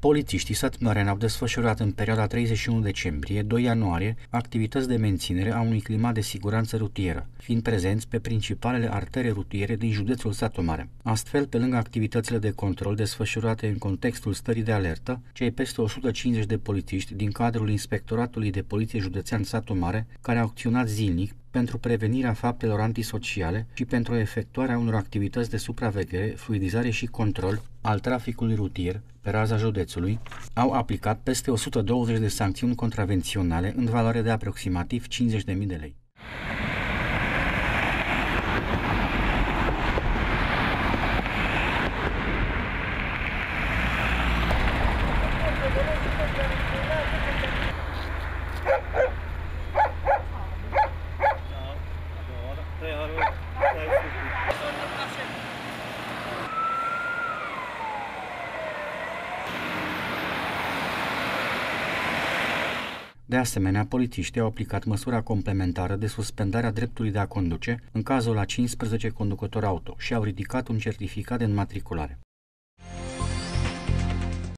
Polițiștii Satmaren au desfășurat în perioada 31 decembrie-2 ianuarie activități de menținere a unui climat de siguranță rutieră, fiind prezenți pe principalele artere rutiere din județul Satu Mare. Astfel, pe lângă activitățile de control desfășurate în contextul stării de alertă, cei peste 150 de polițiști din cadrul Inspectoratului de Poliție Județean Satu Mare, care au acționat zilnic pentru prevenirea faptelor antisociale și pentru efectuarea unor activități de supraveghere, fluidizare și control al traficului rutier pe raza județului, au aplicat peste 120 de sancțiuni contravenționale în valoare de aproximativ 50.000 de lei. De asemenea, polițiștii au aplicat măsura complementară de suspendare a dreptului de a conduce în cazul a 15 conducători auto și au ridicat un certificat de înmatriculare.